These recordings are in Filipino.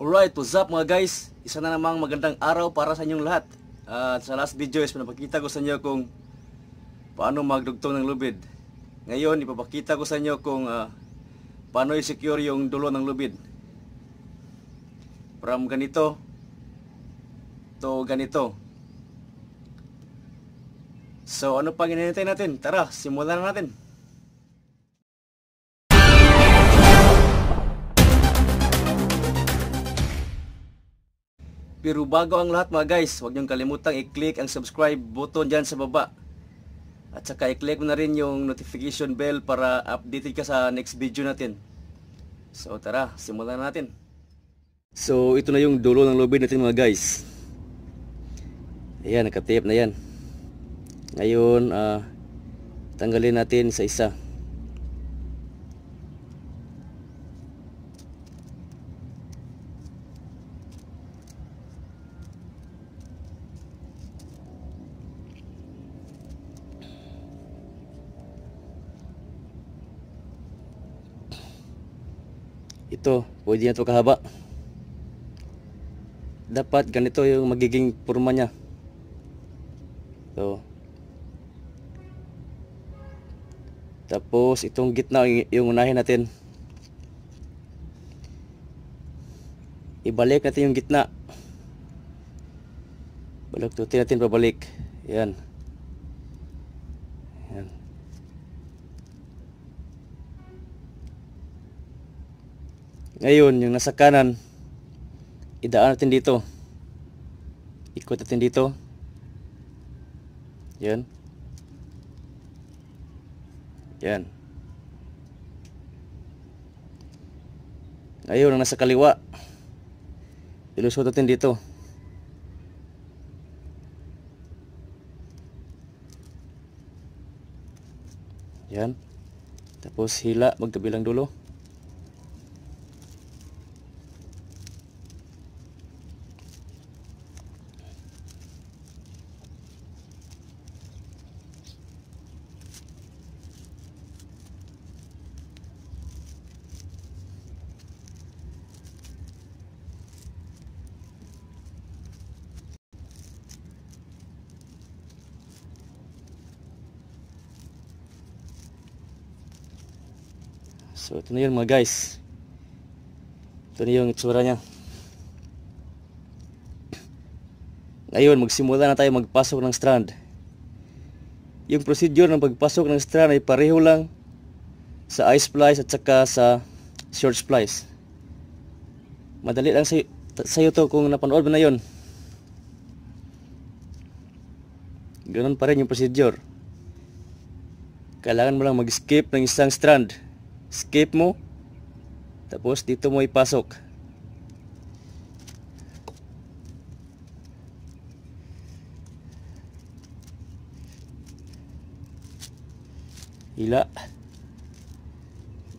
Alright, what's up mga guys? Isa na namang magandang araw para sa inyong lahat. At sa last video is pinapakita ko sa inyo kung paano magdugtong ng lubid. Ngayon, ipapakita ko sa inyo kung ah, paano i-secure yung dulo ng lubid. From ganito to ganito. So ano pang hinihintay natin? Tara, simulan na natin. Pero bago ang lahat mga guys, huwag niyong kalimutang i-click ang subscribe button dyan sa baba. At saka i-click mo na rin yung notification bell para updated ka sa next video natin. So tara, simulan na natin. So ito na yung dulo ng lubid natin mga guys. Ayan, nakatape na yan. Ngayon, ah, tanggalin natin sa isa. Ito, pwede na ito kahaba. Dapat ganito yung magiging forma niya. So, tapos itong gitna yung- unahin natin. Ibalik natin yung gitna. Baluktutin natin pabalik. Yan. Ngayon, yung nasa kanan, idaan natin dito. Ikot natin dito. Yan. Yan. Ngayon, ang nasa kaliwa. Ilusot natin dito. Yan. Tapos hila, magkabilang dulo. So ito na yun mga guys. Ito na yung itsura niya. Ngayon magsimula na tayo magpasok ng strand. Yung procedure ng pagpasok ng strand ay pareho lang sa eye splice at saka sa short splice. Madali lang sa sa'yo to kung napanood mo na yon. Ganun pa rin yung procedure. Kailangan mo lang mag-skip ng isang strand skip mo. Tapos dito mo ipasok. Hila.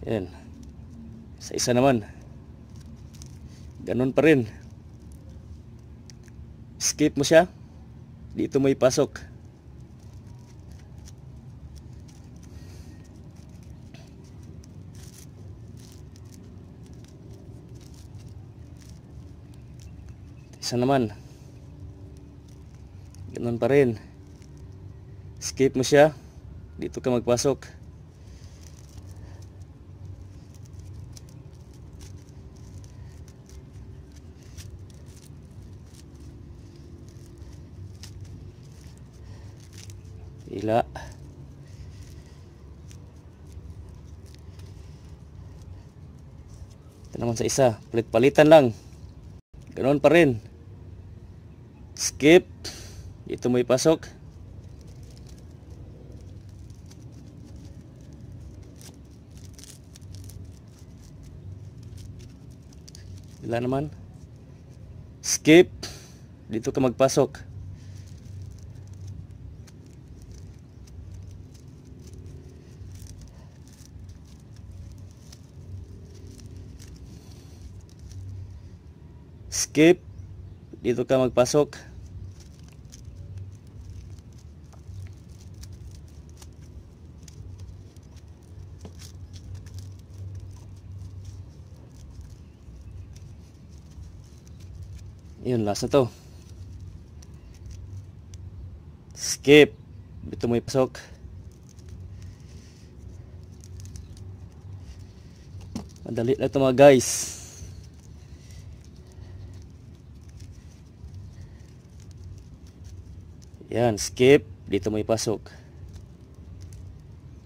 Yan. Sa isa naman. Ganun pa rin. Skip mo siya. Dito mo ipasok Isa naman. Ganun pa rin. Skip mo siya. Dito ka magpasok. Ila. Ito naman sa isa. Palit-palitan lang. Ganoon pa rin. Skip. Dito mo ipasok. Wala naman. Skip. Dito ka magpasok. Skip. Dito ka magpasok. Yun, last na to. Skip. Dito mo ipasok. Madali lang ito mga guys. Yan, skip. Dito mo ipasok.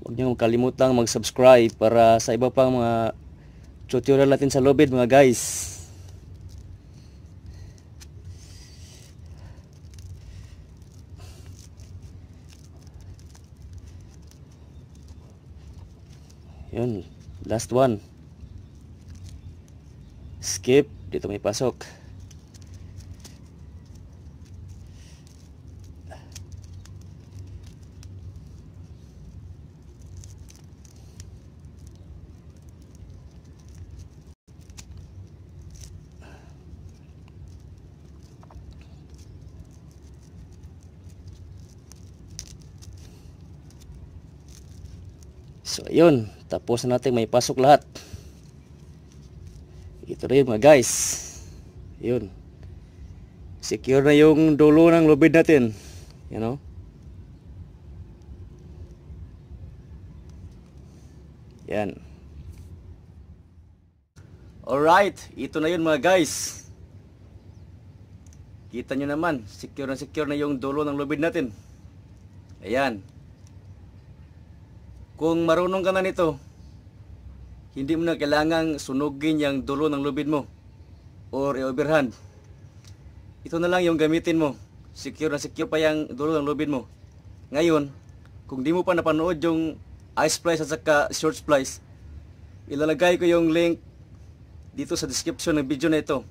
Huwag niyo kalimutang mag-subscribe para sa iba pang mga tutorial natin sa Lobid mga guys. Yun, last one. Skip, dito may pasok. So, ayun. Tapos na natin may pasok lahat. Ito rin mga guys. Yun. Secure na yung dulo ng lubid natin. You know? Yan. Alright. Ito na yun mga guys. Kita nyo naman. Secure na secure na yung dulo ng lubid natin. Ayan. Kung marunong ka na nito, hindi mo na kailangang sunugin yung dulo ng lubid mo or i-overhand. Ito na lang yung gamitin mo. Secure na secure pa yung dulo ng lubid mo. Ngayon, kung di mo pa napanood yung ice splice at saka short splice, ilalagay ko yung link dito sa description ng video na ito.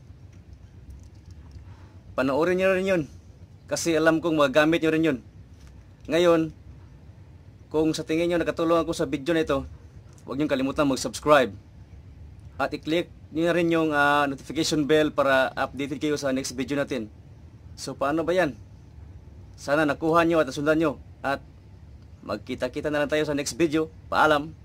Panoorin nyo rin yun. Kasi alam kong magamit nyo rin yun. Ngayon, kung sa tingin nyo nakatulong ako sa video na ito, huwag nyo kalimutan mag-subscribe. At i-click nyo na rin yung uh, notification bell para updated kayo sa next video natin. So paano ba yan? Sana nakuha nyo at nasundan nyo. At magkita-kita na lang tayo sa next video. Paalam!